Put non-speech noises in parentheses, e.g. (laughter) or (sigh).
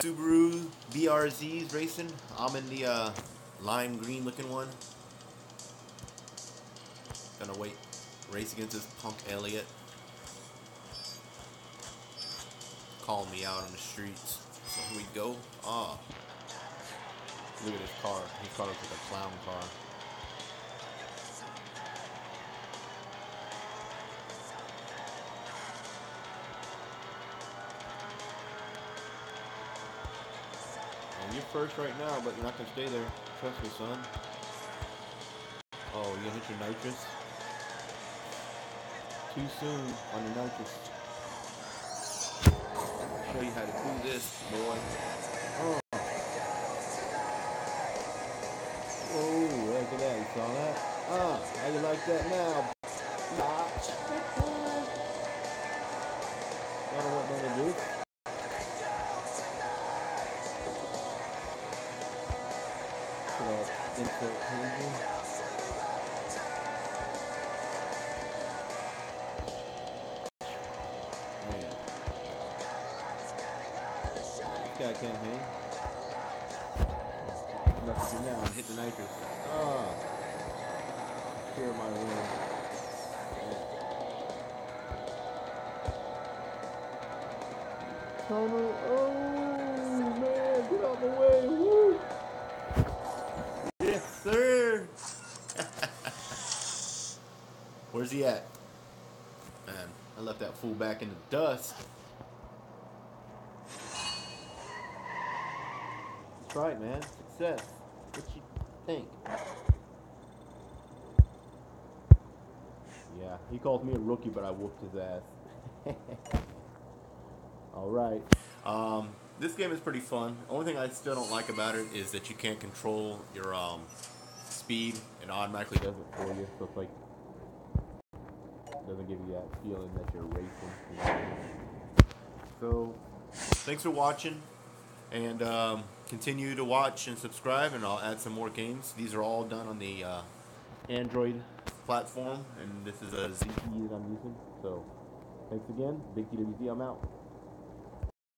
Subaru BRZs racing. I'm in the uh, lime green looking one. Gonna wait, race against this punk Elliott. Calling me out on the streets. So here we go. Ah. Look at his car. His car looks like a clown car. You're first right now, but you're not gonna stay there. Trust me, son. Oh, you hit your nitrous? Too soon on your nitrous. Show you how to do this, boy. Oh. Oh, look at that. You saw that? Ah, how you like that now? I don't what I'm gonna do. Guy can't hang. Message him now. Hit the nitrous. Ah. Clear my room. Tunnel. Oh man, get out the way. Woo. Yes, sir. (laughs) Where's he at? Man, I left that fool back in the dust. That's right, man. Success. What you think? Yeah, he called me a rookie, but I whooped his ass. (laughs) All right. Um, this game is pretty fun. Only thing I still don't like about it is that you can't control your um, speed. It automatically does it for you. So it's like doesn't give you that feeling that you're racing. So thanks for watching, and um, continue to watch and subscribe, and I'll add some more games. These are all done on the uh, Android platform, and this is a ZTE that I'm using. So thanks again, Big DWZ. I'm out.